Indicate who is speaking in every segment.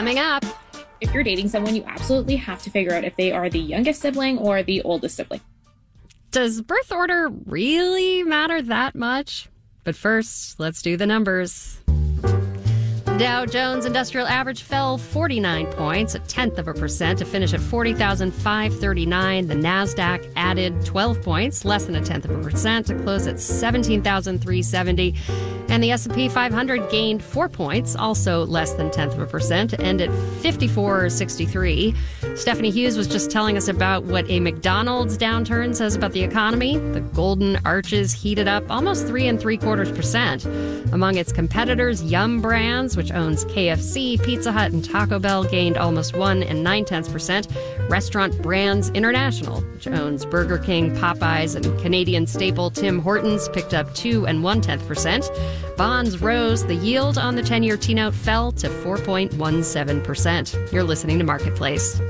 Speaker 1: Coming up.
Speaker 2: If you're dating someone, you absolutely have to figure out if they are the youngest sibling or the oldest sibling.
Speaker 1: Does birth order really matter that much? But first, let's do the numbers. Dow Jones Industrial Average fell 49 points, a tenth of a percent, to finish at 40,539. The Nasdaq added 12 points, less than a tenth of a percent, to close at 17,370. And the S&P 500 gained 4 points, also less than tenth of a percent, end at 5463. Stephanie Hughes was just telling us about what a McDonald's downturn says about the economy. The Golden Arches heated up almost three and three quarters percent. Among its competitors, Yum Brands, which owns KFC, Pizza Hut, and Taco Bell, gained almost one and nine tenths percent. Restaurant Brands International, which owns Burger King, Popeyes, and Canadian staple Tim Hortons, picked up two and one tenth percent. Bonds rose. The yield on the 10 year T note fell to 4.17%. You're listening to Marketplace.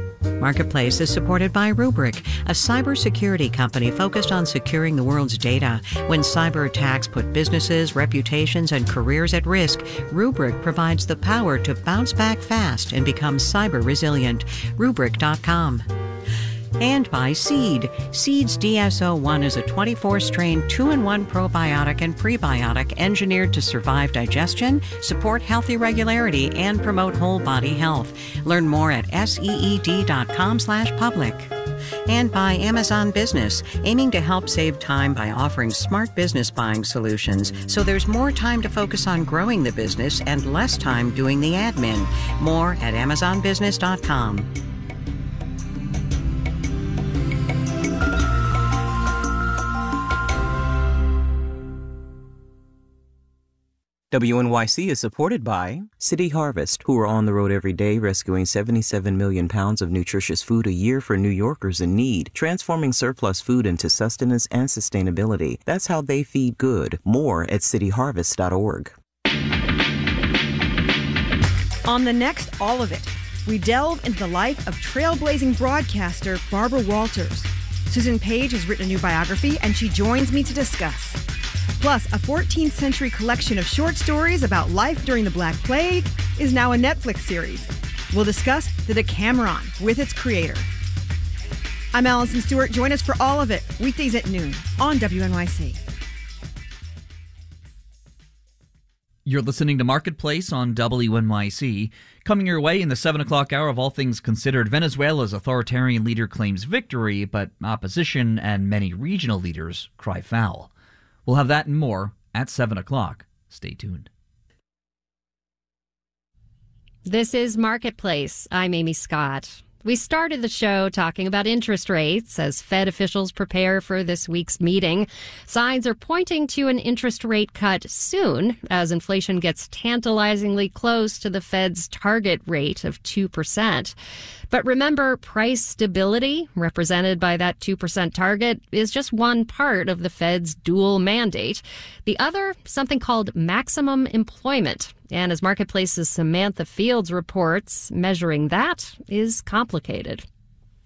Speaker 3: Marketplace is supported by Rubrik, a cybersecurity company focused on securing the world's data. When cyber attacks put businesses, reputations, and careers at risk, Rubrik provides the power to bounce back fast and become cyber resilient. Rubrik.com and by Seed. Seed's DS-01 is a 24 strain 2 in 1 probiotic and prebiotic engineered to survive digestion, support healthy regularity, and promote whole body health. Learn more at seed.com/slash public. And by Amazon Business, aiming to help save time by offering smart business buying solutions so there's more time to focus on growing the business and less time doing the admin. More at AmazonBusiness.com.
Speaker 4: WNYC is supported by City Harvest, who are on the road every day rescuing 77 million pounds of nutritious food a year for New Yorkers in need, transforming surplus food into sustenance and sustainability. That's how they feed good. More at cityharvest.org.
Speaker 5: On the next All of It, we delve into the life of trailblazing broadcaster Barbara Walters. Susan Page has written a new biography, and she joins me to discuss. Plus, a 14th century collection of short stories about life during the Black Plague is now a Netflix series. We'll discuss the Decameron with its creator. I'm Allison Stewart. Join us for all of it, weekdays at noon on WNYC.
Speaker 6: You're listening to Marketplace on WNYC. Coming your way in the 7 o'clock hour of All Things Considered, Venezuela's authoritarian leader claims victory, but opposition and many regional leaders cry foul. We'll have that and more at 7 o'clock. Stay tuned.
Speaker 1: This is Marketplace. I'm Amy Scott. We started the show talking about interest rates as Fed officials prepare for this week's meeting. Signs are pointing to an interest rate cut soon as inflation gets tantalizingly close to the Fed's target rate of 2%. But remember, price stability, represented by that 2% target, is just one part of the Fed's dual mandate. The other, something called maximum employment. And as Marketplace's Samantha Fields reports, measuring that is complicated.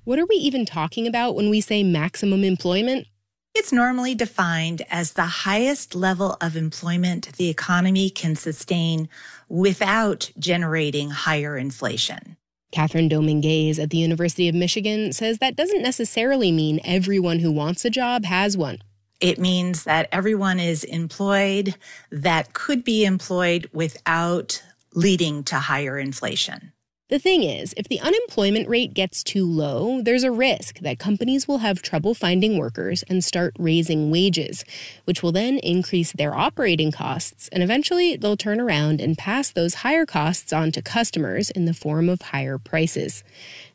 Speaker 7: What are we even talking about when we say maximum employment?
Speaker 8: It's normally defined as the highest level of employment the economy can sustain without generating higher inflation.
Speaker 7: Kathryn Dominguez at the University of Michigan says that doesn't necessarily mean everyone who wants a job has one.
Speaker 8: It means that everyone is employed that could be employed without leading to higher inflation.
Speaker 7: The thing is, if the unemployment rate gets too low, there's a risk that companies will have trouble finding workers and start raising wages, which will then increase their operating costs, and eventually they'll turn around and pass those higher costs on to customers in the form of higher prices.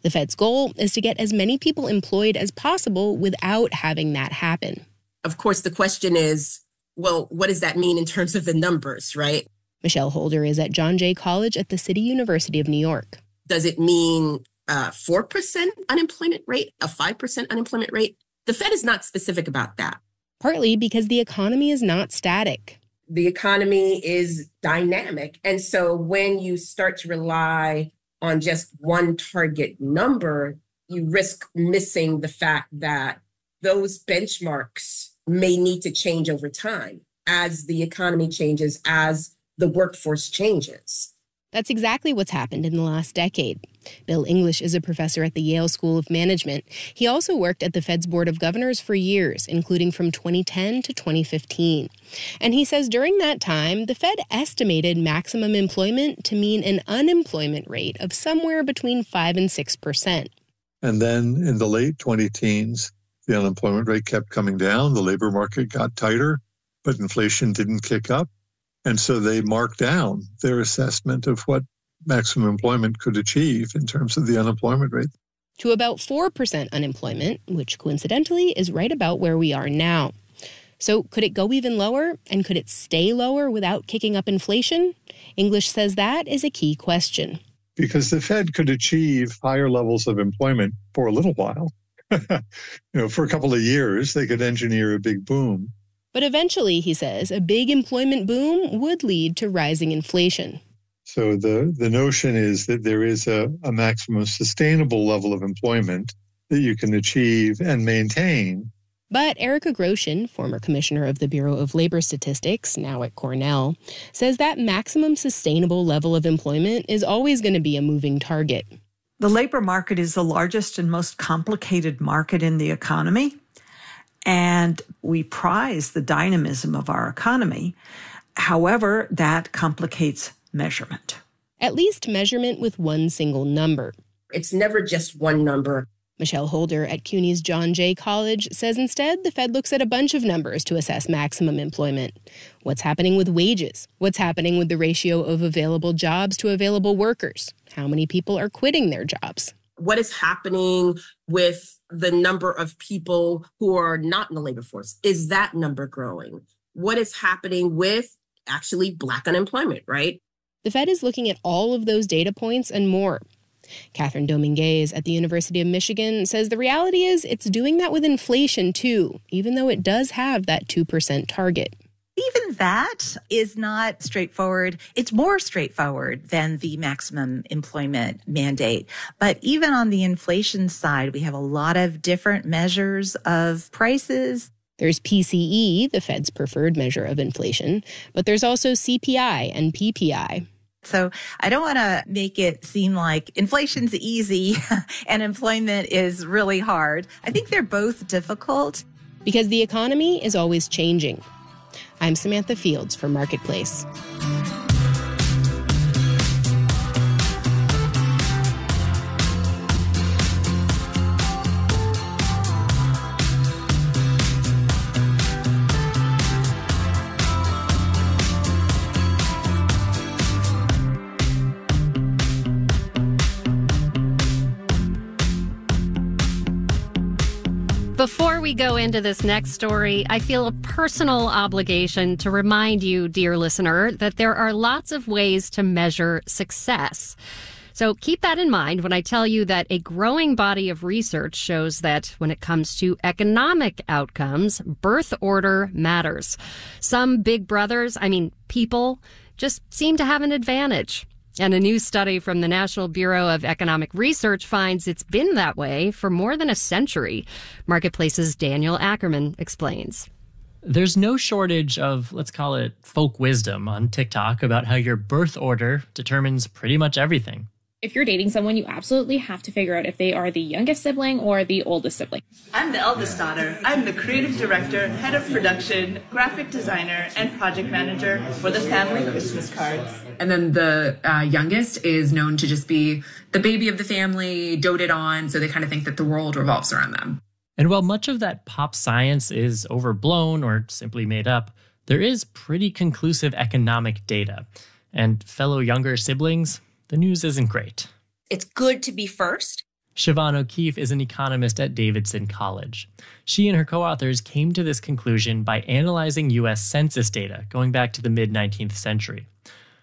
Speaker 7: The Fed's goal is to get as many people employed as possible without having that happen.
Speaker 9: Of course, the question is well, what does that mean in terms of the numbers, right?
Speaker 7: Michelle Holder is at John Jay College at the City University of New York.
Speaker 9: Does it mean uh, a 4% unemployment rate, a 5% unemployment rate? The Fed is not specific about that.
Speaker 7: Partly because the economy is not static.
Speaker 9: The economy is dynamic. And so when you start to rely on just one target number, you risk missing the fact that those benchmarks may need to change over time as the economy changes, as the workforce changes.
Speaker 7: That's exactly what's happened in the last decade. Bill English is a professor at the Yale School of Management. He also worked at the Fed's Board of Governors for years, including from 2010 to 2015. And he says during that time, the Fed estimated maximum employment to mean an unemployment rate of somewhere between 5 and 6 percent.
Speaker 10: And then in the late 20 teens, the unemployment rate kept coming down, the labor market got tighter, but inflation didn't kick up. And so they marked down their assessment of what maximum employment could achieve in terms of the unemployment rate.
Speaker 7: To about 4% unemployment, which coincidentally is right about where we are now. So, could it go even lower? And could it stay lower without kicking up inflation? English says that is a key question.
Speaker 10: Because the Fed could achieve higher levels of employment for a little while. you know, for a couple of years, they could engineer a big boom.
Speaker 7: But eventually, he says, a big employment boom would lead to rising inflation.
Speaker 10: So the, the notion is that there is a, a maximum sustainable level of employment that you can achieve and maintain.
Speaker 7: But Erica Groshen, former commissioner of the Bureau of Labor Statistics, now at Cornell, says that maximum sustainable level of employment is always going to be a moving target.
Speaker 11: The labor market is the largest and most complicated market in the economy. And we prize the dynamism of our economy. However, that complicates measurement.
Speaker 7: At least measurement with one single number.
Speaker 9: It's never just one number.
Speaker 7: Michelle Holder at CUNY's John Jay College says instead the Fed looks at a bunch of numbers to assess maximum employment. What's happening with wages? What's happening with the ratio of available jobs to available workers? How many people are quitting their jobs?
Speaker 9: What is happening with the number of people who are not in the labor force? Is that number growing? What is happening with actually Black unemployment, right?
Speaker 7: The Fed is looking at all of those data points and more. Kathryn Dominguez at the University of Michigan says the reality is it's doing that with inflation too, even though it does have that 2% target.
Speaker 8: Even that is not straightforward. It's more straightforward than the maximum employment mandate. But even on the inflation side, we have a lot of different measures of prices.
Speaker 7: There's PCE, the Fed's preferred measure of inflation, but there's also CPI and PPI.
Speaker 8: So I don't want to make it seem like inflation's easy and employment is really hard. I think they're both difficult.
Speaker 7: Because the economy is always changing. I'm Samantha Fields for Marketplace.
Speaker 1: We go into this next story, I feel a personal obligation to remind you, dear listener, that there are lots of ways to measure success. So keep that in mind when I tell you that a growing body of research shows that when it comes to economic outcomes, birth order matters. Some big brothers, I mean, people, just seem to have an advantage. And a new study from the National Bureau of Economic Research finds it's been that way for more than a century. Marketplace's Daniel Ackerman explains.
Speaker 12: There's no shortage of, let's call it folk wisdom on TikTok about how your birth order determines pretty much everything
Speaker 2: if you're dating someone, you absolutely have to figure out if they are the youngest sibling or the oldest sibling.
Speaker 13: I'm the eldest daughter. I'm the creative director, head of production, graphic designer, and project manager for the family Christmas cards.
Speaker 14: And then the uh, youngest is known to just be the baby of the family, doted on, so they kind of think that the world revolves around them.
Speaker 12: And while much of that pop science is overblown or simply made up, there is pretty conclusive economic data. And fellow younger siblings, the news isn't great.
Speaker 15: It's good to be first.
Speaker 12: Siobhan O'Keefe is an economist at Davidson College. She and her co authors came to this conclusion by analyzing U.S. census data going back to the mid 19th century.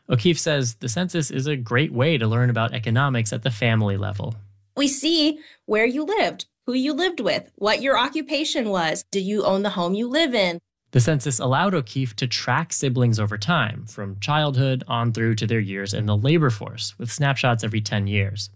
Speaker 12: O'Keefe says the census is a great way to learn about economics at the family level.
Speaker 15: We see where you lived, who you lived with, what your occupation was. Did you own the home you live in?
Speaker 12: The census allowed O'Keefe to track siblings over time, from childhood on through to their years in the labor force, with snapshots every 10 years.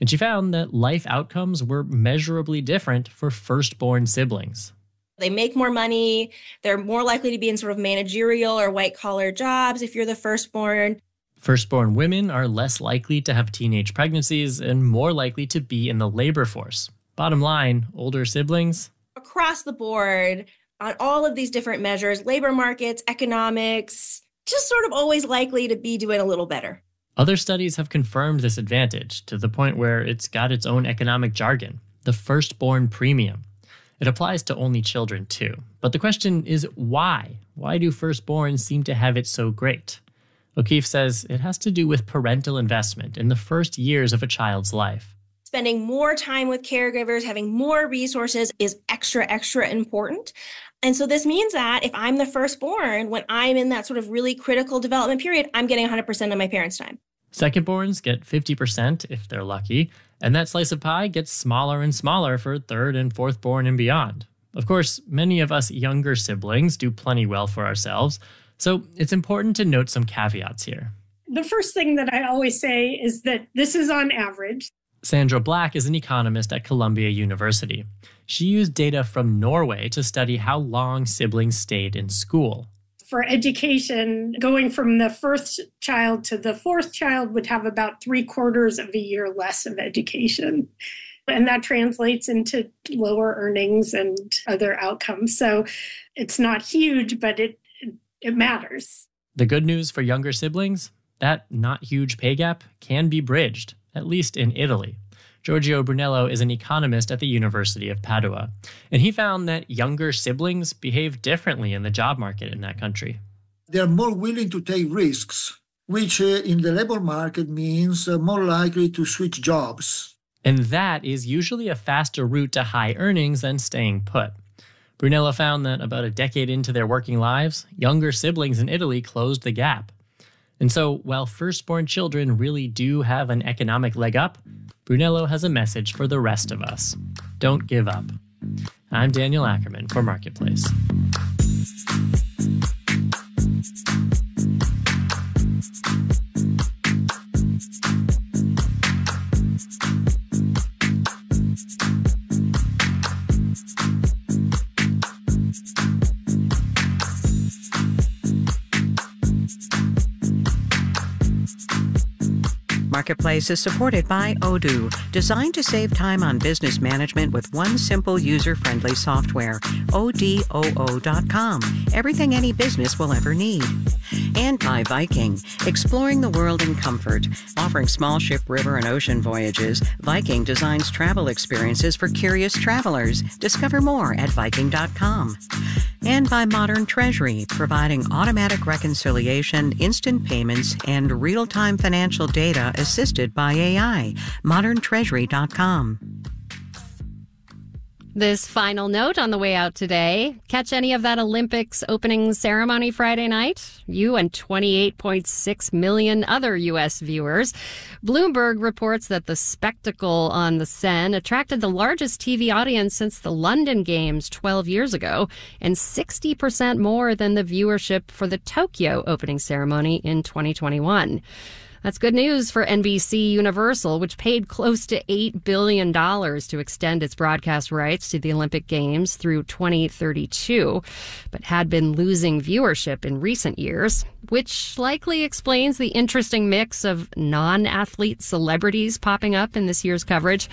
Speaker 12: And she found that life outcomes were measurably different for firstborn siblings.
Speaker 15: They make more money. They're more likely to be in sort of managerial or white collar jobs if you're the firstborn.
Speaker 12: Firstborn women are less likely to have teenage pregnancies and more likely to be in the labor force. Bottom line, older siblings.
Speaker 15: Across the board, on all of these different measures labor markets, economics just sort of always likely to be doing a little better.
Speaker 12: Other studies have confirmed this advantage to the point where it's got its own economic jargon the firstborn premium. It applies to only children too. But the question is why? Why do firstborns seem to have it so great? O'Keefe says it has to do with parental investment in the first years of a child's life.
Speaker 15: Spending more time with caregivers, having more resources is extra, extra important. And so this means that if I'm the firstborn, when I'm in that sort of really critical development period, I'm getting 100% of my parents' time.
Speaker 12: Secondborns get 50% if they're lucky, and that slice of pie gets smaller and smaller for third and fourthborn and beyond. Of course, many of us younger siblings do plenty well for ourselves, so it's important to note some caveats here.
Speaker 16: The first thing that I always say is that this is on average.
Speaker 12: Sandra Black is an economist at Columbia University. She used data from Norway to study how long siblings stayed in school.
Speaker 16: For education, going from the first child to the fourth child would have about three quarters of a year less of education. And that translates into lower earnings and other outcomes. So it's not huge, but it, it matters.
Speaker 12: The good news for younger siblings that not huge pay gap can be bridged at least in Italy. Giorgio Brunello is an economist at the University of Padua, and he found that younger siblings behave differently in the job market in that country.
Speaker 17: They are more willing to take risks, which uh, in the labor market means uh, more likely to switch jobs.
Speaker 12: And that is usually a faster route to high earnings than staying put. Brunello found that about a decade into their working lives, younger siblings in Italy closed the gap. And so, while firstborn children really do have an economic leg up, Brunello has a message for the rest of us. Don't give up. I'm Daniel Ackerman for Marketplace.
Speaker 3: Marketplace is supported by Odoo, designed to save time on business management with one simple user friendly software. ODOO.com. Everything any business will ever need. And by Viking, exploring the world in comfort. Offering small ship, river, and ocean voyages, Viking designs travel experiences for curious travelers. Discover more at Viking.com. And by Modern Treasury, providing automatic reconciliation, instant payments, and real time financial data assisted by AI. ModernTreasury.com.
Speaker 1: This final note on the way out today. Catch any of that Olympics opening ceremony Friday night? You and 28.6 million other U.S. viewers. Bloomberg reports that the spectacle on the Seine attracted the largest TV audience since the London Games 12 years ago, and 60% more than the viewership for the Tokyo opening ceremony in 2021. That's good news for NBC Universal, which paid close to $8 billion to extend its broadcast rights to the Olympic Games through 2032, but had been losing viewership in recent years, which likely explains the interesting mix of non athlete celebrities popping up in this year's coverage.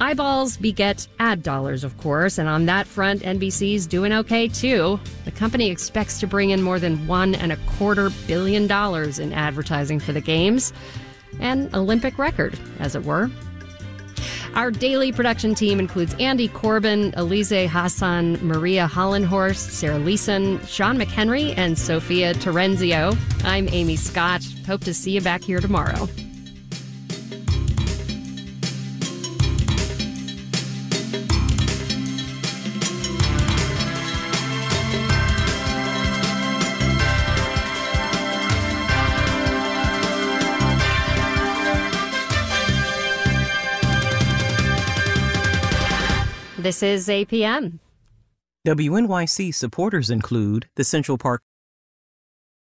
Speaker 1: Eyeballs beget ad dollars, of course, and on that front, NBC's doing okay too. The company expects to bring in more than one and a quarter billion dollars in advertising for the games. An Olympic record, as it were. Our daily production team includes Andy Corbin, Elise Hassan, Maria Hollenhorst, Sarah Leeson, Sean McHenry, and Sophia Terenzio. I'm Amy Scott. Hope to see you back here tomorrow. This is APM.
Speaker 4: WNYC supporters include the Central Park